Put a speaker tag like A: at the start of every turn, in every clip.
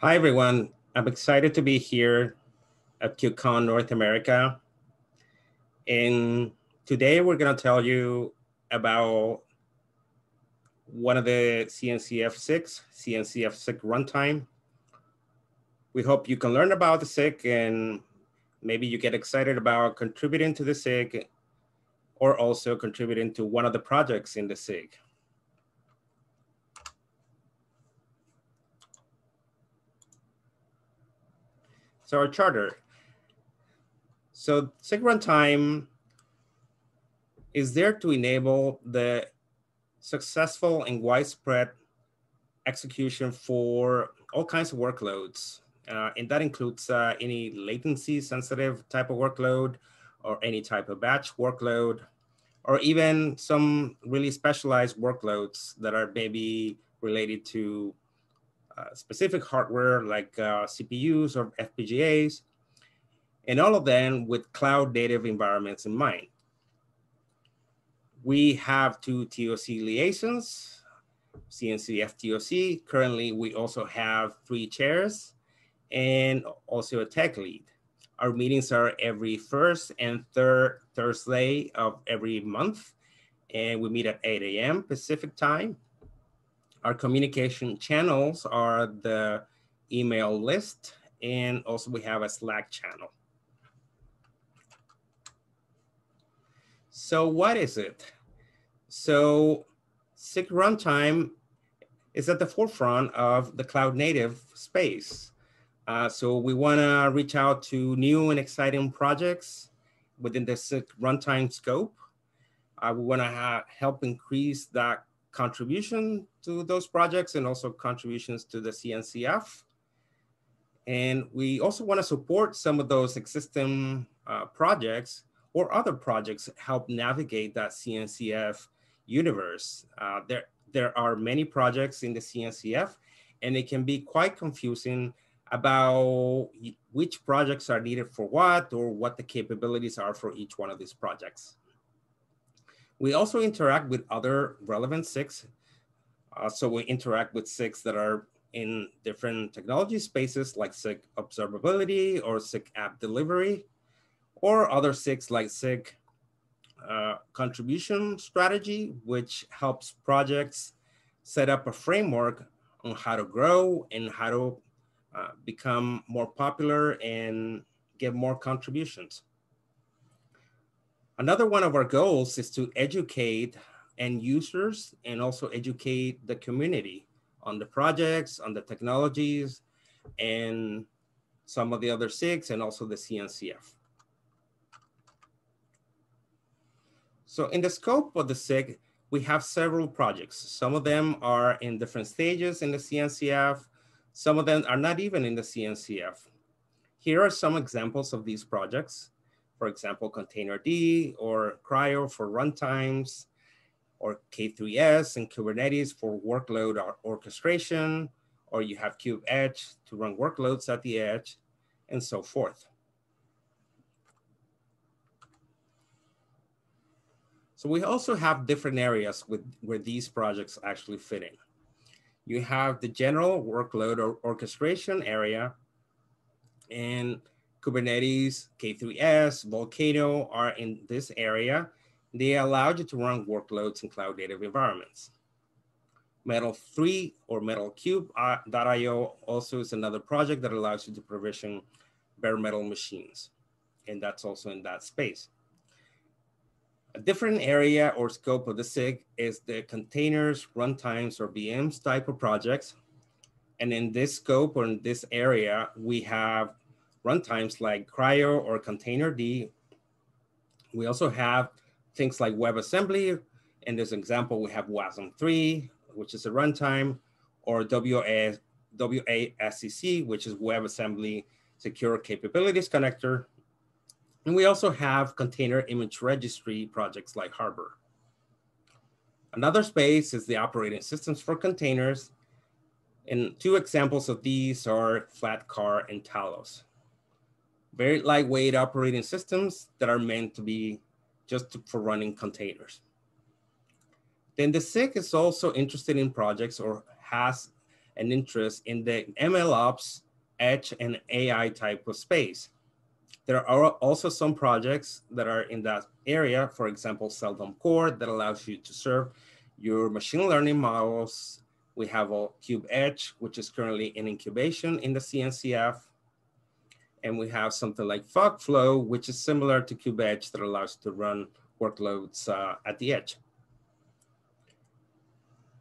A: Hi, everyone. I'm excited to be here at KubeCon North America. And today we're going to tell you about one of the CNCF SIG, CNCF6 runtime. We hope you can learn about the SIG and maybe you get excited about contributing to the SIG or also contributing to one of the projects in the SIG. So our charter. So SIG runtime is there to enable the successful and widespread execution for all kinds of workloads. Uh, and that includes uh, any latency sensitive type of workload or any type of batch workload, or even some really specialized workloads that are maybe related to specific hardware like uh, CPUs or FPGAs, and all of them with cloud native environments in mind. We have two TOC liaisons, CNCF TOC. Currently, we also have three chairs and also a tech lead. Our meetings are every first and third Thursday of every month, and we meet at 8 a.m. Pacific time. Our communication channels are the email list, and also we have a Slack channel. So what is it? So SIG runtime is at the forefront of the cloud native space. Uh, so we want to reach out to new and exciting projects within the SIG runtime scope. Uh, we want to help increase that contribution to those projects and also contributions to the CNCF. And we also want to support some of those existing uh, projects or other projects help navigate that CNCF universe. Uh, there, there are many projects in the CNCF and it can be quite confusing about which projects are needed for what or what the capabilities are for each one of these projects. We also interact with other relevant SIGs. Uh, so we interact with SIGs that are in different technology spaces like SIG observability or SIG app delivery, or other SIGs like SIG uh, contribution strategy, which helps projects set up a framework on how to grow and how to uh, become more popular and get more contributions. Another one of our goals is to educate end users and also educate the community on the projects, on the technologies, and some of the other SIGs and also the CNCF. So in the scope of the SIG, we have several projects. Some of them are in different stages in the CNCF. Some of them are not even in the CNCF. Here are some examples of these projects for example, Containerd or CRI-O for runtimes, or K3S and Kubernetes for workload or orchestration, or you have KubeEdge to run workloads at the edge, and so forth. So we also have different areas with, where these projects actually fit in. You have the general workload or orchestration area, and Kubernetes, K3S, Volcano are in this area. They allow you to run workloads in cloud native environments. Metal 3 or MetalCube.io uh, also is another project that allows you to provision bare metal machines. And that's also in that space. A different area or scope of the SIG is the containers, runtimes, or VMs type of projects. And in this scope or in this area, we have runtimes like CRI-O or Containerd. We also have things like WebAssembly. In this example, we have WASM3, which is a runtime, or WA, WASCC, which is WebAssembly Secure Capabilities Connector. And we also have container image registry projects like Harbor. Another space is the operating systems for containers. And two examples of these are Flatcar and Talos very lightweight operating systems that are meant to be just to, for running containers. Then the SIG is also interested in projects or has an interest in the MLOps, edge, and AI type of space. There are also some projects that are in that area, for example, Seldon Core that allows you to serve your machine learning models. We have a KubeEdge, which is currently in incubation in the CNCF. And we have something like FogFlow, which is similar to KubeEdge that allows to run workloads uh, at the edge.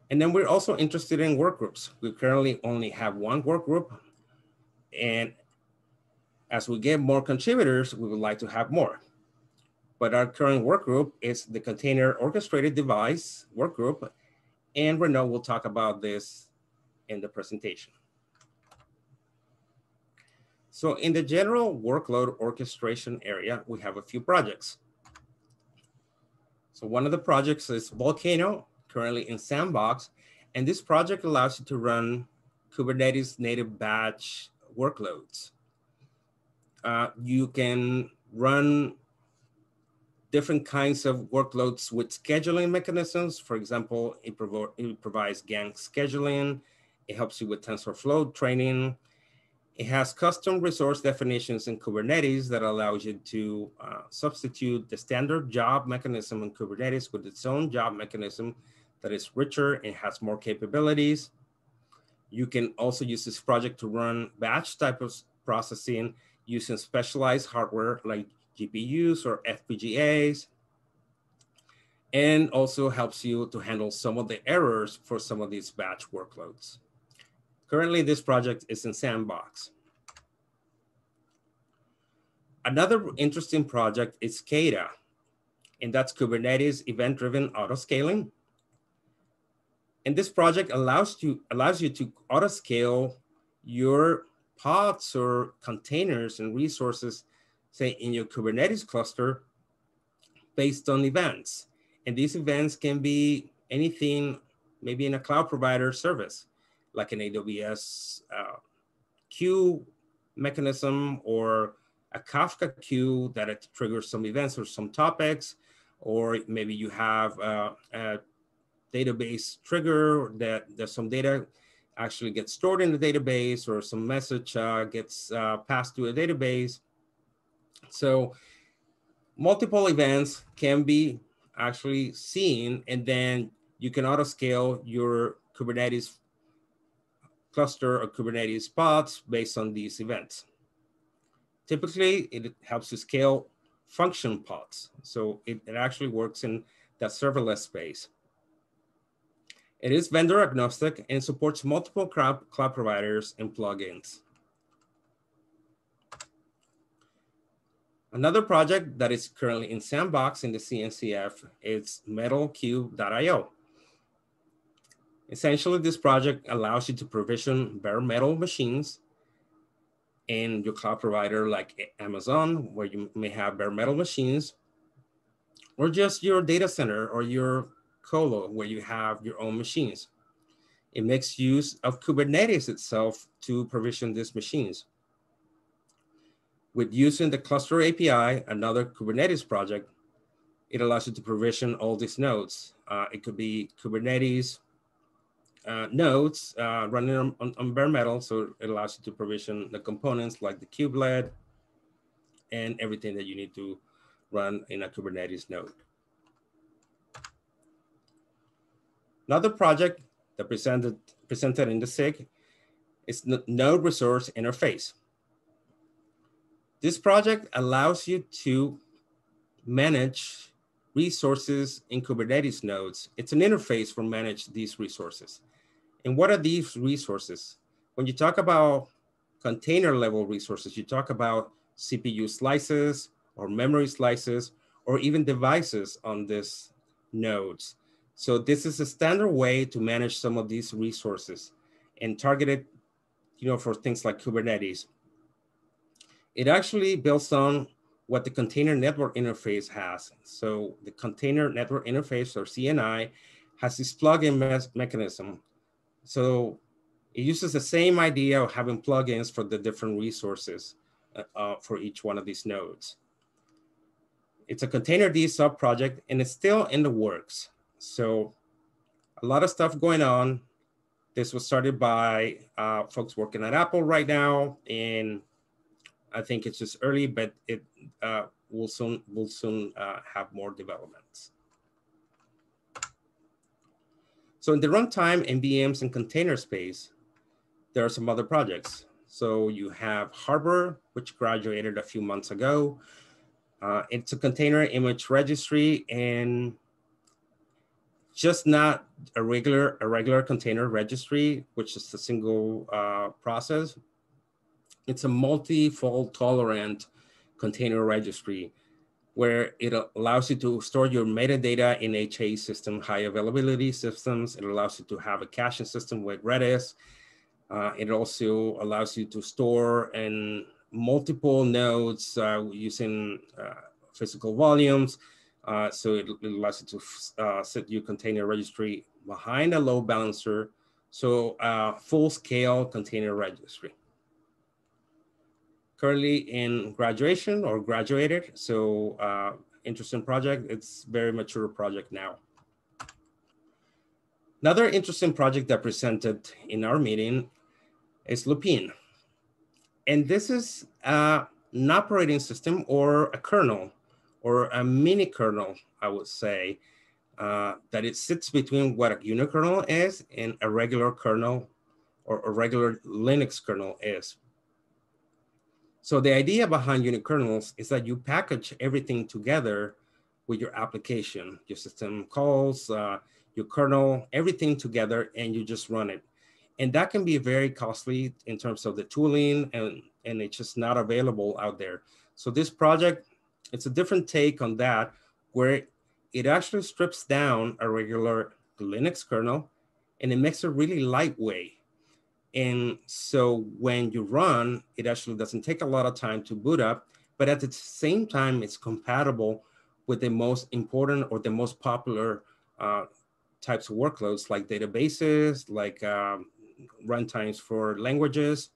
A: And then we're also interested in workgroups. We currently only have one workgroup. And as we get more contributors, we would like to have more. But our current workgroup is the Container Orchestrated Device workgroup. And Renaud will talk about this in the presentation. So in the general workload orchestration area, we have a few projects. So one of the projects is Volcano, currently in Sandbox. And this project allows you to run Kubernetes native batch workloads. Uh, you can run different kinds of workloads with scheduling mechanisms. For example, it, provides Gang scheduling. It helps you with TensorFlow training. It has custom resource definitions in Kubernetes that allows you to uh, substitute the standard job mechanism in Kubernetes with its own job mechanism that is richer and has more capabilities. You can also use this project to run batch type of processing using specialized hardware like GPUs or FPGAs, and also helps you to handle some of the errors for some of these batch workloads. Currently, this project is in Sandbox. Another interesting project is KEDA, and that's Kubernetes event-driven auto-scaling. And this project allows you, allows you to auto-scale your pods or containers and resources, say in your Kubernetes cluster based on events. And these events can be anything, maybe in a cloud provider service like an AWS uh, queue mechanism or a Kafka queue that it triggers some events or some topics, or maybe you have uh, a database trigger that there's some data actually gets stored in the database or some message uh, gets uh, passed to a database. So multiple events can be actually seen and then you can auto scale your Kubernetes cluster or Kubernetes pods based on these events. Typically, it helps to scale function pods. So it, it actually works in that serverless space. It is vendor agnostic and supports multiple cloud, cloud providers and plugins. Another project that is currently in Sandbox in the CNCF is metalcube.io. Essentially, this project allows you to provision bare metal machines in your cloud provider like Amazon, where you may have bare metal machines, or just your data center or your colo, where you have your own machines. It makes use of Kubernetes itself to provision these machines. With using the cluster API, another Kubernetes project, it allows you to provision all these nodes. Uh, it could be Kubernetes uh, nodes uh, running on, on, on, bare metal. So it allows you to provision the components like the kubelet and everything that you need to run in a Kubernetes node. Another project that presented, presented in the SIG is the Node Resource Interface. This project allows you to manage resources in Kubernetes nodes. It's an interface for manage these resources. And what are these resources? When you talk about container level resources, you talk about CPU slices or memory slices, or even devices on these nodes. So this is a standard way to manage some of these resources and targeted, you know, for things like Kubernetes. It actually builds on what the container network interface has. So the container network interface or CNI has this plugin me mechanism so it uses the same idea of having plugins for the different resources uh, uh, for each one of these nodes. It's a containerd sub project and it's still in the works. So a lot of stuff going on. This was started by uh, folks working at Apple right now, and I think it's just early, but it uh, will soon will soon uh, have more developments. So in the runtime, MVMs, and container space, there are some other projects. So you have Harbor, which graduated a few months ago. Uh, it's a container image registry and just not a regular a regular container registry, which is a single uh, process. It's a multi-fault tolerant container registry where it allows you to store your metadata in HA system, high availability systems. It allows you to have a caching system with Redis. Uh, it also allows you to store in multiple nodes uh, using uh, physical volumes. Uh, so it, it, allows you to uh, set your container registry behind a load balancer. So uh, full scale container registry. Currently in graduation or graduated. So uh, interesting project. It's very mature project now. Another interesting project that presented in our meeting is Lupin. And this is uh, an operating system or a kernel or a mini kernel, I would say, uh, that it sits between what a unikernel is and a regular kernel or a regular Linux kernel is. So the idea behind unikernels is that you package everything together with your application, your system calls, uh, your kernel, everything together, and you just run it. And that can be very costly in terms of the tooling, and, and it's just not available out there. So this project it's a different take on that where it actually strips down a regular Linux kernel and it makes it really lightweight. And so when you run, it actually doesn't take a lot of time to boot up, but at the same time, it's compatible with the most important or the most popular uh, types of workloads like databases, like um, runtimes for languages.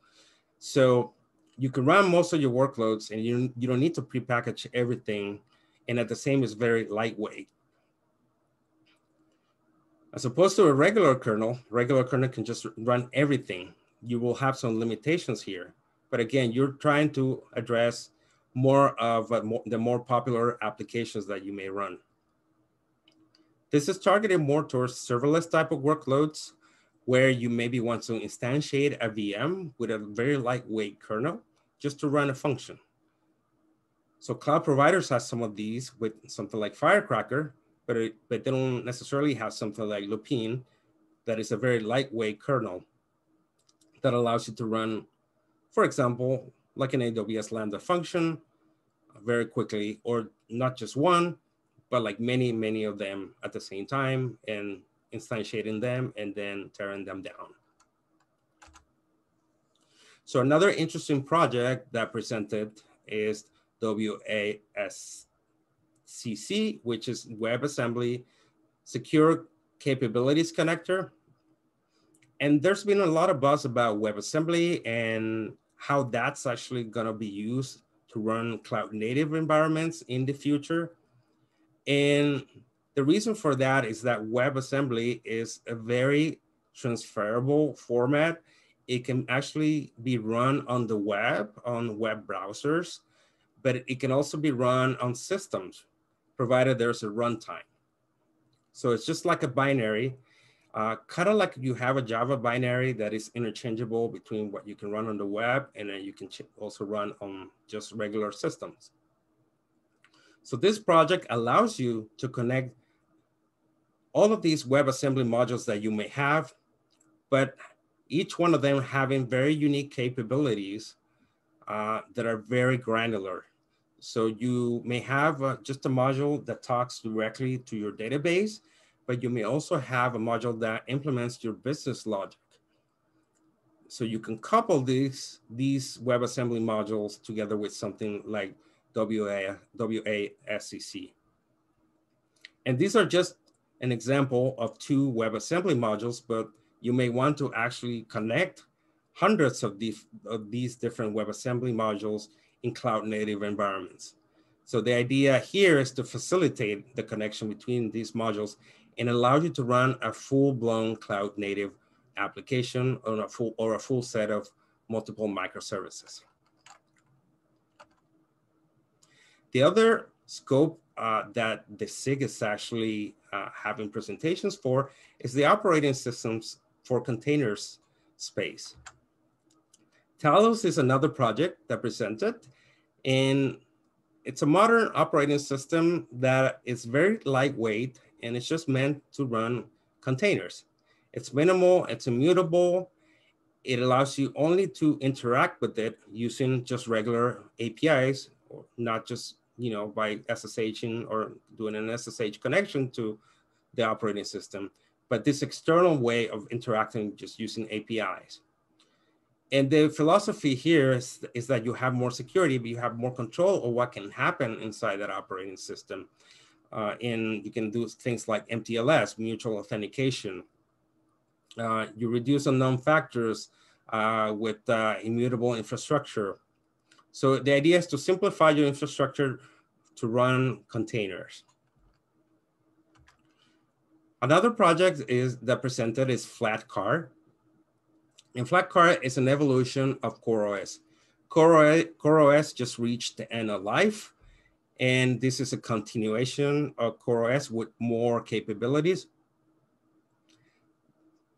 A: So you can run most of your workloads and you, you don't need to prepackage everything. And at the same, it's very lightweight. As opposed to a regular kernel, regular kernel can just run everything. You will have some limitations here. But again, you're trying to address more of the more popular applications that you may run. This is targeted more towards serverless type of workloads where you maybe want to instantiate a VM with a very lightweight kernel just to run a function. So cloud providers have some of these with something like Firecracker, but, it, but they don't necessarily have something like Lupin that is a very lightweight kernel that allows you to run, for example, like an AWS Lambda function very quickly, or not just one, but like many, many of them at the same time and instantiating them and then tearing them down. So another interesting project that presented is WASCC, which is WebAssembly Secure Capabilities Connector. And there's been a lot of buzz about WebAssembly and how that's actually gonna be used to run cloud native environments in the future. And the reason for that is that WebAssembly is a very transferable format it can actually be run on the web, on web browsers, but it can also be run on systems, provided there's a runtime. So it's just like a binary, uh, kind of like you have a Java binary that is interchangeable between what you can run on the web and then you can also run on just regular systems. So this project allows you to connect all of these WebAssembly modules that you may have, but each one of them having very unique capabilities uh, that are very granular. So you may have uh, just a module that talks directly to your database, but you may also have a module that implements your business logic. So you can couple these, these WebAssembly modules together with something like WA, WASCC. And these are just an example of two WebAssembly modules, but you may want to actually connect hundreds of these, of these different WebAssembly modules in cloud native environments. So the idea here is to facilitate the connection between these modules and allow you to run a full blown cloud native application or a full, or a full set of multiple microservices. The other scope uh, that the SIG is actually uh, having presentations for is the operating systems for containers space. Talos is another project that presented, and it's a modern operating system that is very lightweight and it's just meant to run containers. It's minimal, it's immutable. It allows you only to interact with it using just regular APIs, not just you know by SSHing or doing an SSH connection to the operating system, but this external way of interacting just using APIs and the philosophy here is, is that you have more security, but you have more control of what can happen inside that operating system. Uh, and you can do things like MTLS, mutual authentication. Uh, you reduce unknown factors uh, with uh, immutable infrastructure. So the idea is to simplify your infrastructure to run containers. Another project is that presented is Flatcar. And Flatcar is an evolution of CoreOS. Core, CoreOS just reached the end of life. And this is a continuation of CoreOS with more capabilities.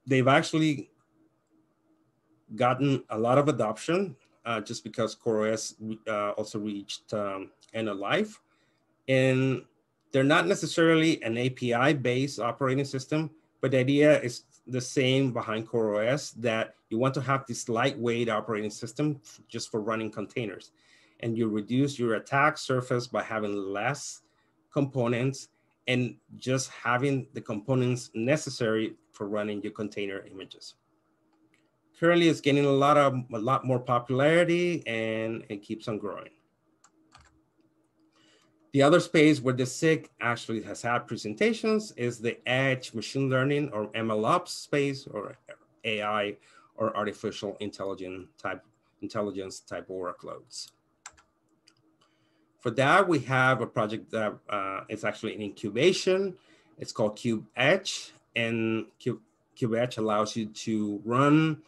A: They've actually gotten a lot of adoption uh, just because CoreOS uh, also reached um, end of life. And they're not necessarily an API-based operating system, but the idea is the same behind CoreOS that you want to have this lightweight operating system just for running containers. And you reduce your attack surface by having less components and just having the components necessary for running your container images. Currently, it's gaining a lot of a lot more popularity and it keeps on growing. The other space where the SIG actually has had presentations is the edge machine learning or MLOps space or AI or artificial intelligence type intelligence type workloads. For that, we have a project that uh, is actually in incubation. It's called Cube Edge, and Cube, KubeEdge allows you to run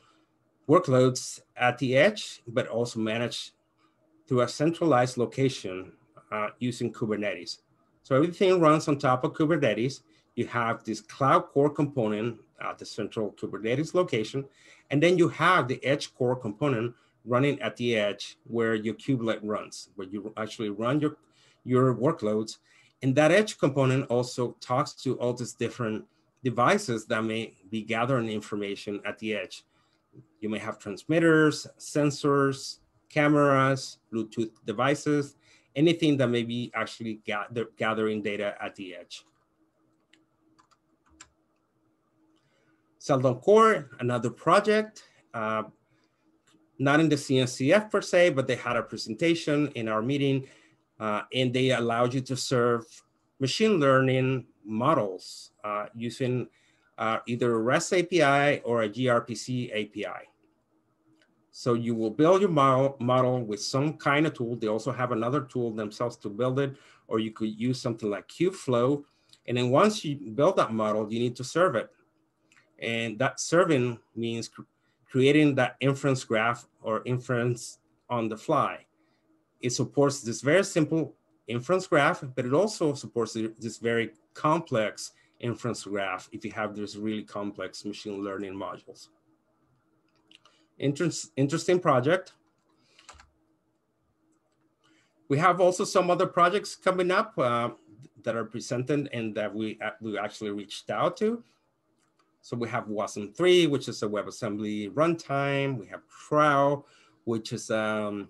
A: workloads at the edge, but also manage through a centralized location uh, using Kubernetes. So everything runs on top of Kubernetes. You have this cloud core component at the central Kubernetes location, and then you have the edge core component running at the edge where your kubelet runs, where you actually run your, your workloads. And that edge component also talks to all these different devices that may be gathering information at the edge. You may have transmitters, sensors, cameras, Bluetooth devices, anything that may be actually gather, gathering data at the edge. Seldon Core, another project, uh, not in the CNCF per se, but they had a presentation in our meeting uh, and they allowed you to serve machine learning models uh, using uh, either a REST API or a gRPC API. So you will build your model, model with some kind of tool. They also have another tool themselves to build it, or you could use something like Kubeflow. And then once you build that model, you need to serve it. And that serving means cr creating that inference graph or inference on the fly. It supports this very simple inference graph, but it also supports this very complex inference graph if you have these really complex machine learning modules. Interest, interesting project. We have also some other projects coming up uh, that are presented and that we, uh, we actually reached out to. So we have WASM 3, which is a WebAssembly runtime. We have Crow, which is a um,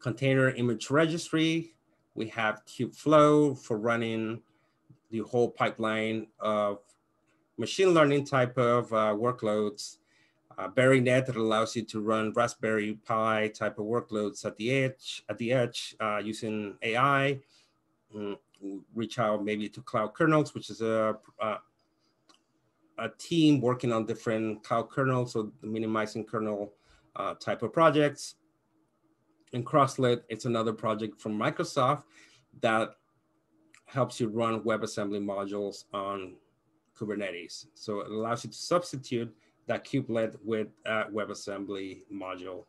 A: container image registry. We have Kubeflow for running the whole pipeline of machine learning type of uh, workloads uh, that allows you to run Raspberry Pi type of workloads at the edge, at the edge uh, using AI. Mm, reach out maybe to Cloud Kernels, which is a, a, a team working on different cloud kernels, so minimizing kernel uh, type of projects. And Krustlet, it's another project from Microsoft that helps you run WebAssembly modules on Kubernetes. So it allows you to substitute that kubelet with uh, WebAssembly module,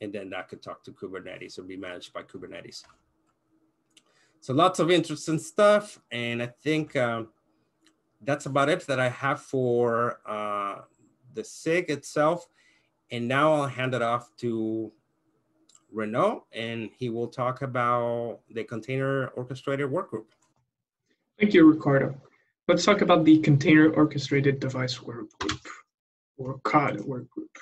A: and then that could talk to Kubernetes or be managed by Kubernetes. So lots of interesting stuff, and I think um, that's about it that I have for uh, the SIG itself. And now I'll hand it off to Renaud, and he will talk about the Container Orchestrated Workgroup.
B: Thank you, Ricardo. Let's talk about the Container Orchestrated Device Workgroup, or COD Workgroup.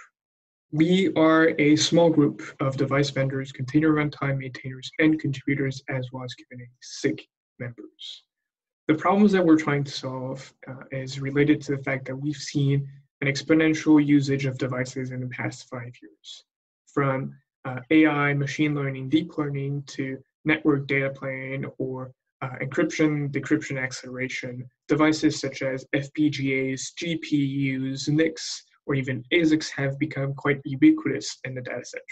B: We are a small group of device vendors, container runtime maintainers, and contributors, as well as Kubernetes SIG members. The problems that we're trying to solve uh, is related to the fact that we've seen an exponential usage of devices in the past five years, from uh, AI, machine learning, deep learning, to network data plane or uh, encryption, decryption, acceleration, devices such as FPGAs, GPUs, NICs, or even ASICs have become quite ubiquitous in the data center.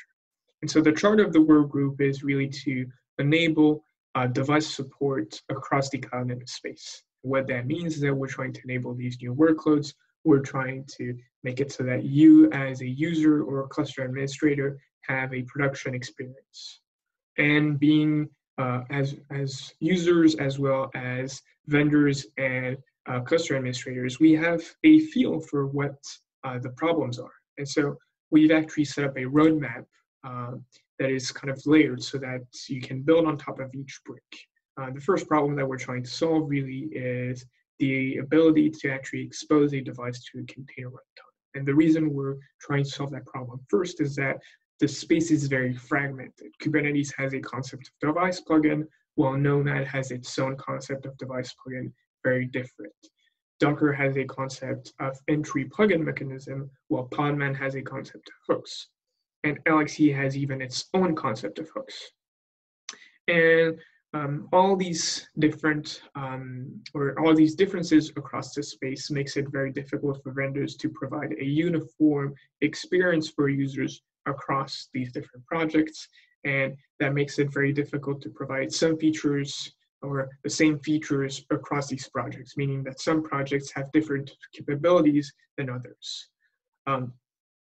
B: And so the chart of the work group is really to enable uh, device support across the cloud native space. What that means is that we're trying to enable these new workloads. We're trying to make it so that you as a user or a cluster administrator have a production experience. And being uh, as, as users as well as vendors and uh, cluster administrators, we have a feel for what uh, the problems are. And so we've actually set up a roadmap uh, that is kind of layered so that you can build on top of each brick. Uh, the first problem that we're trying to solve really is the ability to actually expose a device to a container runtime. And the reason we're trying to solve that problem first is that the space is very fragmented. Kubernetes has a concept of device plugin, while Nomad has its own concept of device plugin, very different. Docker has a concept of entry plugin mechanism, while Podman has a concept of hooks. And LXC has even its own concept of hooks. And um, all these different um, or all these differences across the space makes it very difficult for vendors to provide a uniform experience for users across these different projects. And that makes it very difficult to provide some features or the same features across these projects, meaning that some projects have different capabilities than others. Um,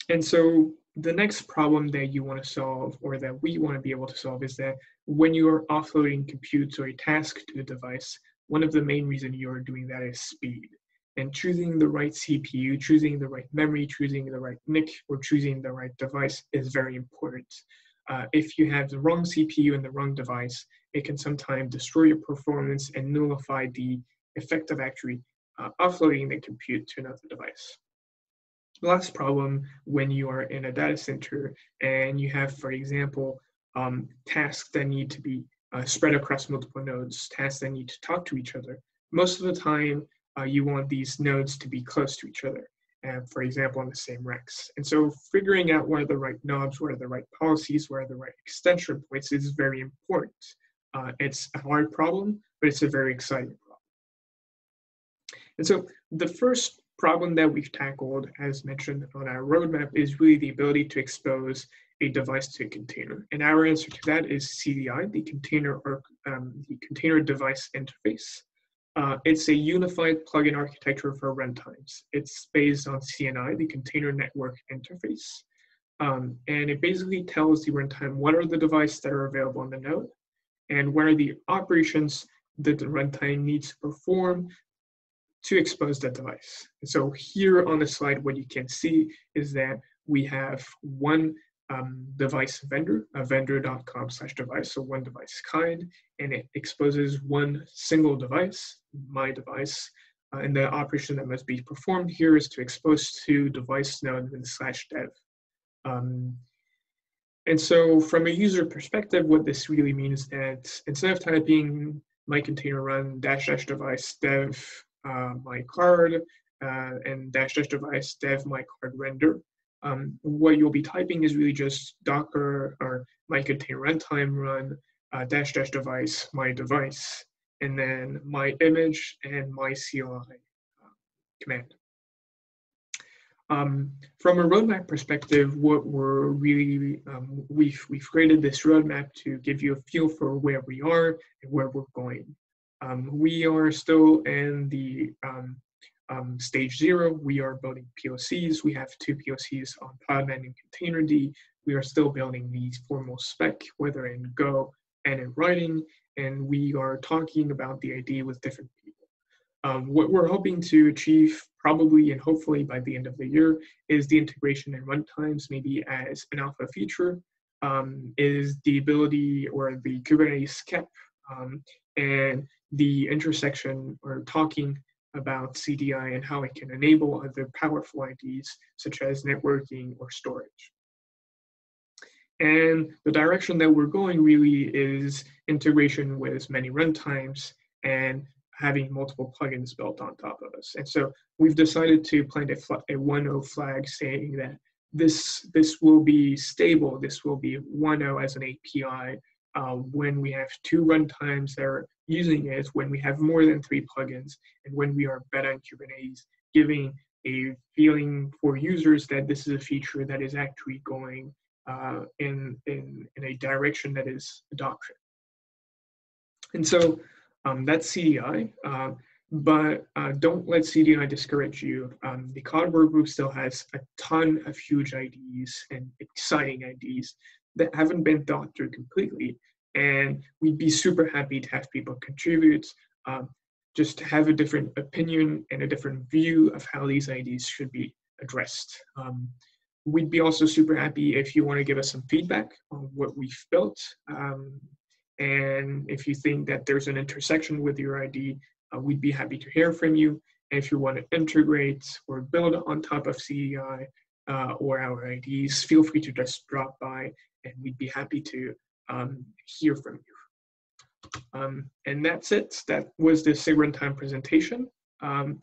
B: and so the next problem that you want to solve or that we want to be able to solve is that when you are offloading compute or a task to a device, one of the main reasons you're doing that is speed and choosing the right CPU, choosing the right memory, choosing the right NIC, or choosing the right device is very important. Uh, if you have the wrong CPU and the wrong device, it can sometimes destroy your performance and nullify the effect of actually uh, offloading the compute to another device. last problem when you are in a data center and you have, for example, um, tasks that need to be uh, spread across multiple nodes, tasks that need to talk to each other. Most of the time, uh, you want these nodes to be close to each other, and for example, on the same racks. And so figuring out what are the right knobs, what are the right policies, where are the right extension points is very important. Uh, it's a hard problem, but it's a very exciting problem. And so the first problem that we've tackled, as mentioned on our roadmap, is really the ability to expose a device to a container. And our answer to that is CDI, the container or um, the container device interface. Uh, it's a unified plugin architecture for runtimes. It's based on CNI, the Container Network Interface. Um, and it basically tells the runtime what are the devices that are available on the node and what are the operations that the runtime needs to perform to expose that device. And so here on the slide, what you can see is that we have one um, device vendor, a vendor.com slash device, so one device kind, and it exposes one single device, my device, uh, and the operation that must be performed here is to expose to device node slash dev. Um, and so from a user perspective, what this really means is that instead of typing my container run dash dash device dev uh, my card uh, and dash dash device dev my card render, um, what you'll be typing is really just Docker or my container runtime run uh, dash dash device my device, and then my image and my CLI uh, command. Um, from a roadmap perspective, what we're really um, we've we've created this roadmap to give you a feel for where we are and where we're going. Um, we are still in the um, um, stage zero, we are building POCs. We have two POCs on Podman and Containerd. We are still building these formal spec, whether in Go and in writing, and we are talking about the idea with different. Um, what we're hoping to achieve probably and hopefully by the end of the year is the integration in runtimes, maybe as an alpha feature, um, is the ability or the Kubernetes KEP um, and the intersection or talking about CDI and how it can enable other powerful IDs such as networking or storage. And the direction that we're going really is integration with many runtimes and having multiple plugins built on top of us. And so we've decided to plant a, a 1.0 flag saying that this, this will be stable, this will be 1.0 as an API uh, when we have two runtimes that are using it, when we have more than three plugins, and when we are beta in Kubernetes, giving a feeling for users that this is a feature that is actually going uh, in, in, in a direction that is adoption. And so um, that's CDI, uh, but uh, don't let CDI discourage you. Um, the COD work group still has a ton of huge IDs and exciting IDs that haven't been thought through completely. And we'd be super happy to have people contribute, um, just to have a different opinion and a different view of how these IDs should be addressed. Um, we'd be also super happy if you want to give us some feedback on what we've built. And if you think that there's an intersection with your ID, uh, we'd be happy to hear from you. And if you want to integrate or build on top of CDI uh, or our IDs, feel free to just drop by and we'd be happy to um, hear from you. Um, and that's it. That was the SIG runtime presentation. Um,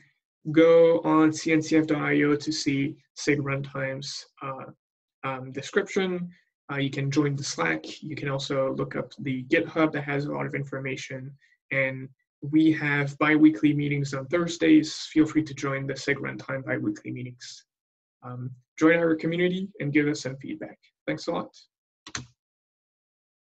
B: go on cncf.io to see SIG runtime's uh, um, description. Uh, you can join the Slack. You can also look up the GitHub that has a lot of information. And we have bi-weekly meetings on Thursdays. Feel free to join the SIG runtime bi-weekly meetings. Um, join our community and give us some feedback. Thanks a lot.